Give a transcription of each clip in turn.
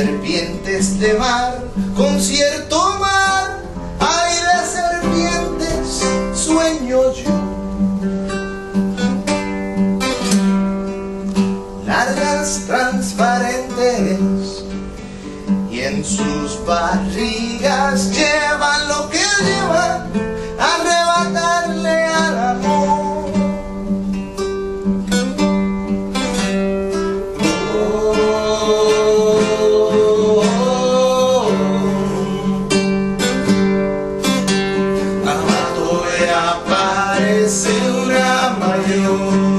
serpientes de mar, con cierto mar, hay de serpientes, sueño yo. Largas transparentes y en sus barrigas llevan lo que llevan. you.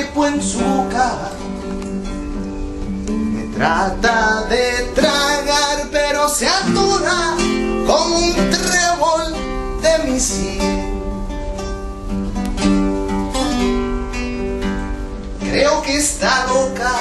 en su boca. Me trata de tragar, pero se atura como un trébol de mi. Creo que está loca.